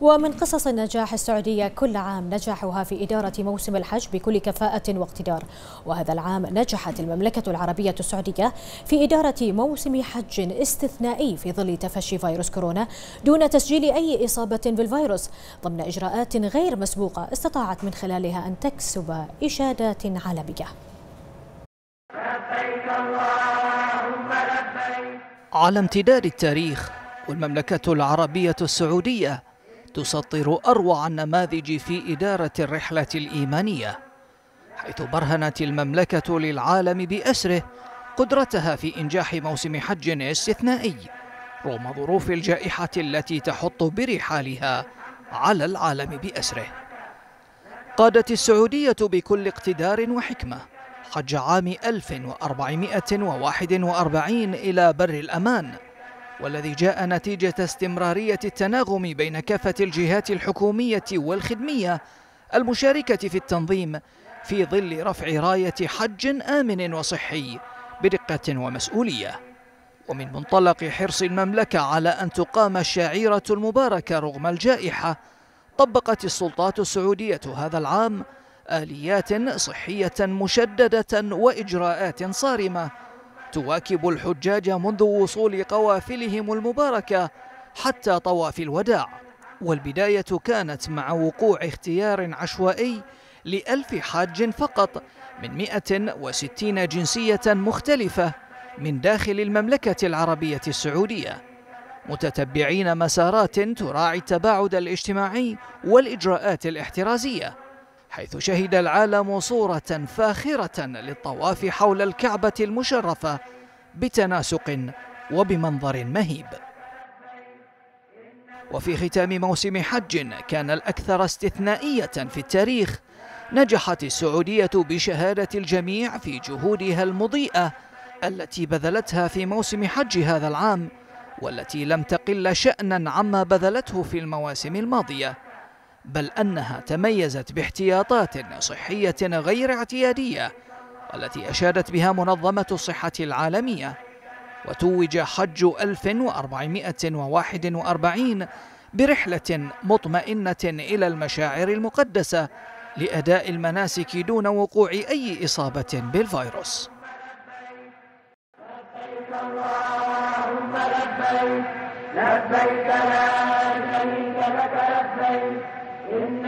ومن قصص النجاح السعودية كل عام نجاحها في إدارة موسم الحج بكل كفاءة واقتدار. وهذا العام نجحت المملكة العربية السعودية في إدارة موسم حج استثنائي في ظل تفشي فيروس كورونا دون تسجيل أي إصابة بالفيروس. ضمن إجراءات غير مسبوقة استطاعت من خلالها أن تكسب إشادات عالمية. على امتداد التاريخ والمملكة العربية السعودية تسطر أروع النماذج في إدارة الرحلة الإيمانية حيث برهنت المملكة للعالم بأسره قدرتها في إنجاح موسم حج استثنائي رغم ظروف الجائحة التي تحط برحالها على العالم بأسره. قادت السعودية بكل اقتدار وحكمة حج عام 1441 إلى بر الأمان والذي جاء نتيجة استمرارية التناغم بين كافة الجهات الحكومية والخدمية المشاركة في التنظيم في ظل رفع راية حج آمن وصحي برقة ومسؤولية. ومن منطلق حرص المملكة على أن تقام الشعيرة المباركة رغم الجائحة طبقت السلطات السعودية هذا العام آليات صحية مشددة وإجراءات صارمة تواكب الحجاج منذ وصول قوافلهم المباركة حتى طواف الوداع. والبداية كانت مع وقوع اختيار عشوائي لألف حاج فقط من 160 جنسية مختلفة من داخل المملكة العربية السعودية. متتبعين مسارات تراعي التباعد الاجتماعي والإجراءات الاحترازية. حيث شهد العالم صورة فاخرة للطواف حول الكعبة المشرفة بتناسق وبمنظر مهيب. وفي ختام موسم حج كان الأكثر استثنائية في التاريخ نجحت السعودية بشهادة الجميع في جهودها المضيئة التي بذلتها في موسم حج هذا العام والتي لم تقل شأنا عما بذلته في المواسم الماضية. بل أنها تميزت باحتياطات صحية غير اعتيادية التي أشادت بها منظمة الصحة العالمية وتوج حج 1441 برحلة مطمئنة إلى المشاعر المقدسة لأداء المناسك دون وقوع أي إصابة بالفيروس. اللهم لبيك لبيك لا شريك لك.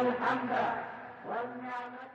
الحمد والنعمة